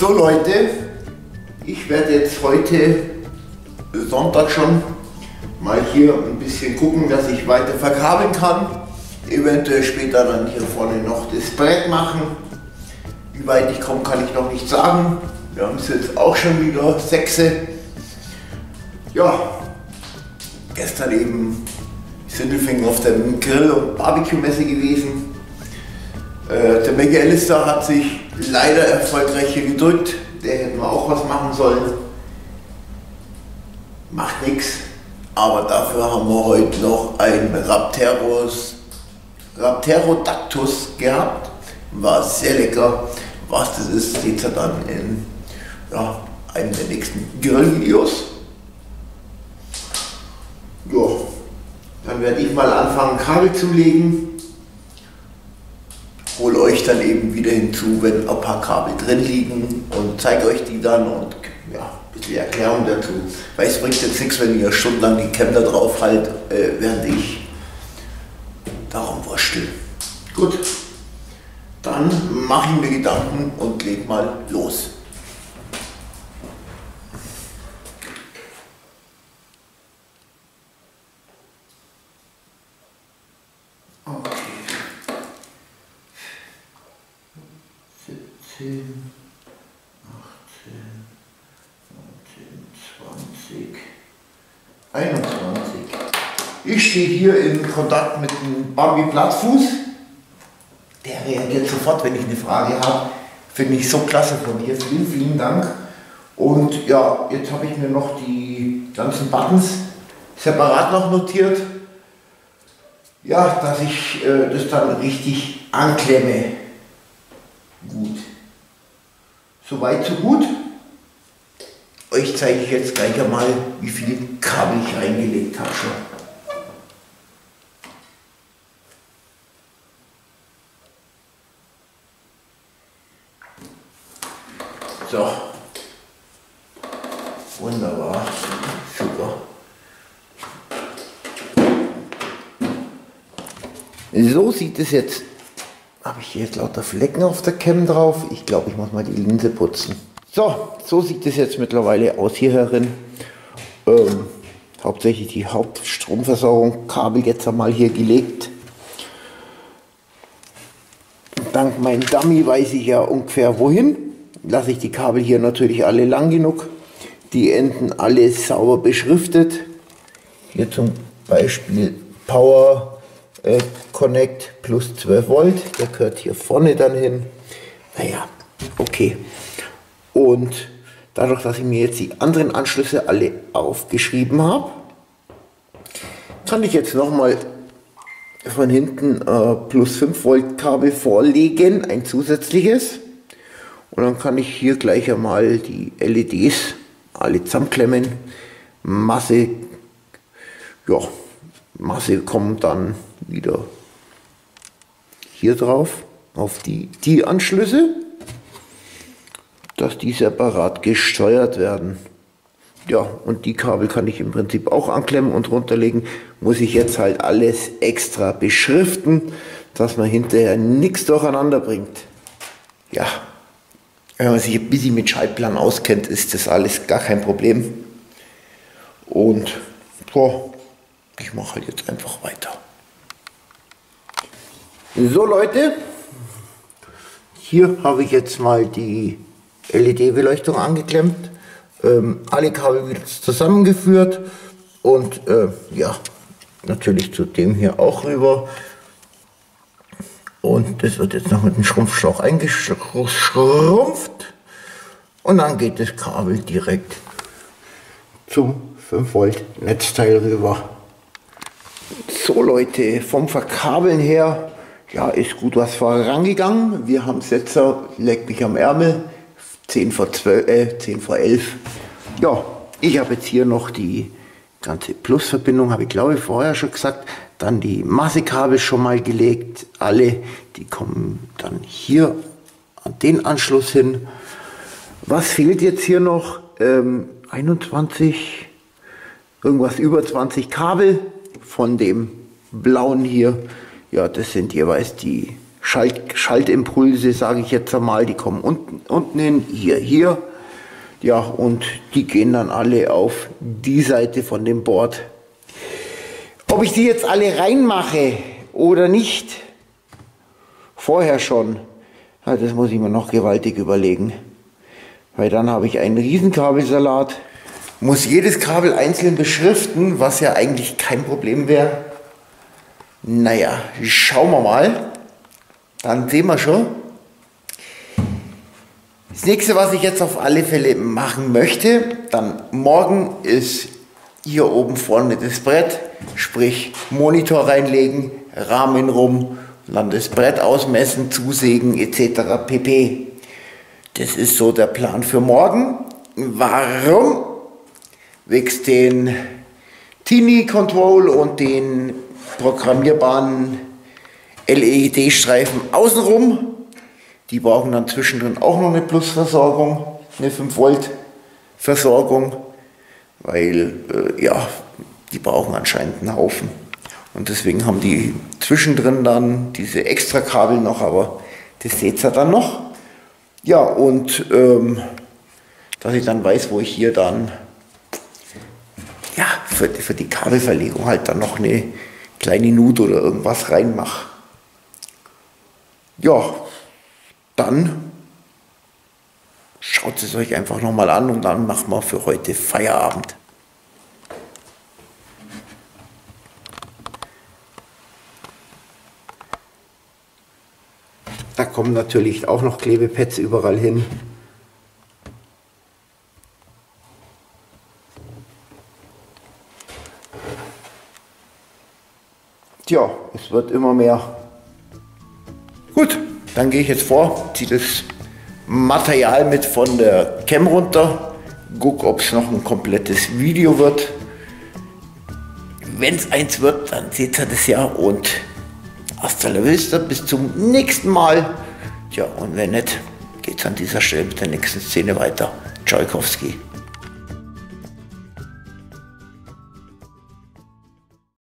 So Leute, ich werde jetzt heute Sonntag schon mal hier ein bisschen gucken, dass ich weiter verkabeln kann. Eventuell später dann hier vorne noch das Brett machen. Wie weit ich komme, kann ich noch nicht sagen. Wir haben es jetzt auch schon wieder sechse. Ja, gestern eben Sindelfingen auf der Grill- und Barbecue-Messe gewesen. Äh, der McAllister hat sich leider erfolgreich hier gedrückt. Der hätte wir auch was machen sollen. Macht nichts. Aber dafür haben wir heute noch ein Rapteros, Rapterodactus gehabt. War sehr lecker. Was das ist, seht ihr dann in ja, einem der nächsten Grillvideos. Ja, dann werde ich mal anfangen, Kabel zu legen. Hole euch dann eben wieder hinzu, wenn ein paar Kabel drin liegen und zeige euch die dann und ja, ein bisschen Erklärung dazu. Weil es bringt jetzt nichts, wenn ihr stundenlang die Cam da drauf halt, äh, während ich darum wurstel. Gut, dann mache ich mir Gedanken und leg mal los. Okay. 17, 18, 19, 20, 21. Ich stehe hier in Kontakt mit dem Bambi Plattfuß. Der reagiert sofort, wenn ich eine Frage habe. Finde ich so klasse von dir. Vielen, vielen Dank. Und ja, jetzt habe ich mir noch die ganzen Buttons separat noch notiert. Ja, dass ich äh, das dann richtig anklemme. Gut. Soweit, so gut. Euch zeige ich jetzt gleich einmal, wie viel Kabel ich reingelegt habe. So. Wunderbar. Super. So sieht es jetzt. Habe ich hier jetzt lauter Flecken auf der Cam drauf? Ich glaube, ich muss mal die Linse putzen. So, so sieht es jetzt mittlerweile aus hier herin. Ähm, hauptsächlich die Hauptstromversorgung, Kabel jetzt einmal hier gelegt. Dank meinem Dummy weiß ich ja ungefähr wohin. Lasse ich die Kabel hier natürlich alle lang genug. Die Enden alle sauber beschriftet. Hier zum Beispiel Power äh, Connect plus 12 Volt. Der gehört hier vorne dann hin. Naja, okay. Und dadurch, dass ich mir jetzt die anderen Anschlüsse alle aufgeschrieben habe, kann ich jetzt nochmal von hinten äh, plus 5 Volt Kabel vorlegen, ein zusätzliches. Und dann kann ich hier gleich einmal die LEDs alle zusammenklemmen. Masse, ja, Masse kommt dann wieder hier drauf, auf die, die Anschlüsse, dass die separat gesteuert werden. Ja, und die Kabel kann ich im Prinzip auch anklemmen und runterlegen. Muss ich jetzt halt alles extra beschriften, dass man hinterher nichts durcheinander bringt. Ja, wenn man sich ein bisschen mit Schaltplan auskennt, ist das alles gar kein Problem. Und boah, ich mache halt jetzt einfach weiter. So Leute, hier habe ich jetzt mal die LED-Beleuchtung angeklemmt, ähm, alle Kabel wieder zusammengeführt und äh, ja, natürlich zu dem hier auch rüber. Und das wird jetzt noch mit dem Schrumpfschlauch eingeschrumpft und dann geht das Kabel direkt zum 5 Volt Netzteil rüber. So Leute, vom Verkabeln her, ja, ist gut was vorangegangen. Wir haben jetzt, leck mich am Ärmel, 10 vor, 12, äh, 10 vor 11. Ja, ich habe jetzt hier noch die ganze Plusverbindung, habe ich glaube ich vorher schon gesagt. Dann die Massekabel schon mal gelegt, alle, die kommen dann hier an den Anschluss hin. Was fehlt jetzt hier noch? Ähm, 21, irgendwas über 20 Kabel von dem blauen hier. Ja, das sind jeweils die Schalt, Schaltimpulse, sage ich jetzt einmal, die kommen unten, unten hin, hier, hier. Ja, und die gehen dann alle auf die Seite von dem Board. Ob ich die jetzt alle reinmache oder nicht, vorher schon, ja, das muss ich mir noch gewaltig überlegen. Weil dann habe ich einen Riesenkabelsalat, muss jedes Kabel einzeln beschriften, was ja eigentlich kein Problem wäre. Naja, schauen wir mal. Dann sehen wir schon. Das nächste, was ich jetzt auf alle Fälle machen möchte, dann morgen ist hier oben vorne das Brett, sprich Monitor reinlegen, Rahmen rum, dann das Brett ausmessen, zusägen etc. pp. Das ist so der Plan für morgen. Warum? Wegen den Tini Control und den programmierbaren LED-Streifen außenrum. Die brauchen dann zwischendrin auch noch eine Plusversorgung, eine 5 Volt Versorgung, weil äh, ja, die brauchen anscheinend einen Haufen. Und deswegen haben die zwischendrin dann diese extra Kabel noch, aber das seht ihr dann noch. Ja, und ähm, dass ich dann weiß, wo ich hier dann ja, für, für die Kabelverlegung halt dann noch eine kleine Nut oder irgendwas reinmache. Ja, dann schaut es euch einfach nochmal an und dann machen wir für heute Feierabend. Da kommen natürlich auch noch Klebepads überall hin. Tja, es wird immer mehr. Gut, dann gehe ich jetzt vor, ziehe das Material mit von der Cam runter, guck, ob es noch ein komplettes Video wird. Wenn es eins wird, dann seht ihr das ja und hasta la vista, bis zum nächsten Mal. Tja, und wenn nicht, geht es an dieser Stelle mit der nächsten Szene weiter. Tchaikovsky.